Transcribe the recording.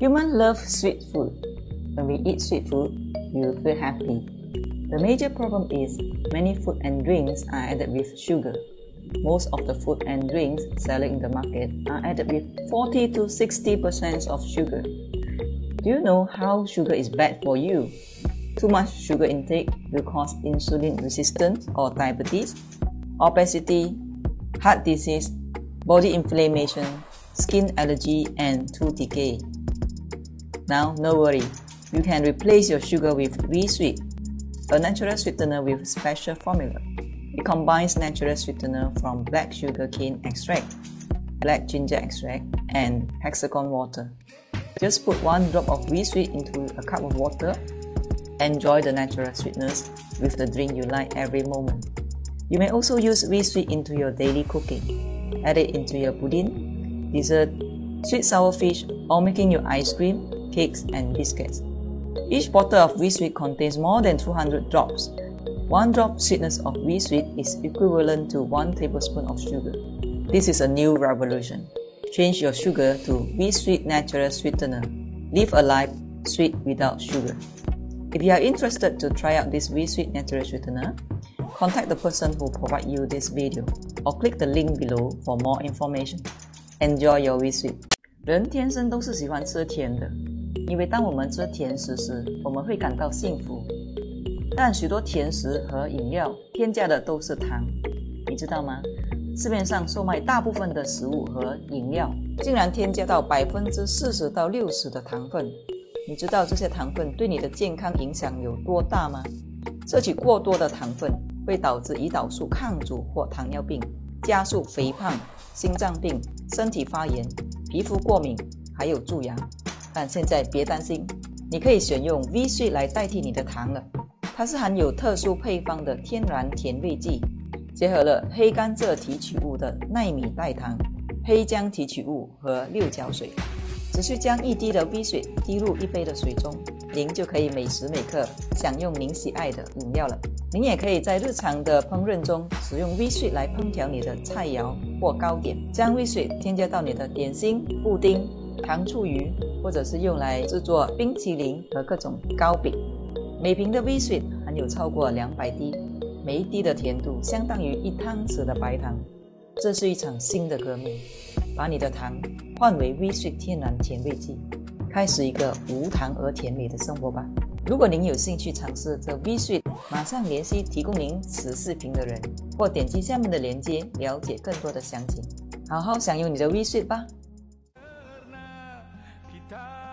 Humans love sweet food. When we eat sweet food, we feel happy. The major problem is many food and drinks are added with sugar. Most of the food and drinks selling in the market are added with 40 to 60% of sugar. Do you know how sugar is bad for you? Too much sugar intake will cause insulin resistance or diabetes, obesity, heart disease, body inflammation, skin allergy, and tooth decay. Now, no worry, you can replace your sugar with V-Sweet, a natural sweetener with special formula. It combines natural sweetener from black sugar cane extract, black ginger extract, and hexagon water. Just put one drop of V-Sweet into a cup of water. Enjoy the natural sweetness with the drink you like every moment. You may also use V-Sweet into your daily cooking. Add it into your pudding, dessert, sweet sour fish, or making your ice cream, cakes, and biscuits. Each bottle of V-Sweet contains more than 200 drops. One drop sweetness of V-Sweet is equivalent to 1 tablespoon of sugar. This is a new revolution. Change your sugar to V-Sweet Natural Sweetener. Live a life sweet without sugar. If you are interested to try out this V-Sweet Natural Sweetener, contact the person who provide you this video or click the link below for more information. Enjoy your V-Sweet. 人天生都是喜欢吃甜的， 因为当我们吃甜食时，我们会感到幸福。但许多甜食和饮料添加的都是糖，你知道吗？市面上售卖大部分的食物和饮料，竟然添加到百分之四十到六十的糖分。你知道这些糖分对你的健康影响有多大吗？摄取过多的糖分会导致胰岛素抗阻或糖尿病，加速肥胖、心脏病、身体发炎、皮肤过敏，还有蛀牙。但现在别担心，你可以选用 V 税来代替你的糖了。它是含有特殊配方的天然甜味剂，结合了黑甘蔗提取物的奈米代糖、黑姜提取物和六角水。只需将一滴的 V 水滴入一杯的水中，您就可以每时每刻享用您喜爱的饮料了。您也可以在日常的烹饪中使用 V 水来烹调你的菜肴或糕点，将 V 水添加到你的点心、布丁、糖醋鱼，或者是用来制作冰淇淋和各种糕饼。每瓶的 V 水含有超过两百滴，每一滴的甜度相当于一汤匙的白糖。这是一场新的革命，把你的糖换为 V 水天然甜味剂，开始一个无糖而甜美的生活吧。如果您有兴趣尝试这 V 水，马上联系提供您此视频的人，或点击下面的链接了解更多的详情。好好享用你的 V 水吧。Kita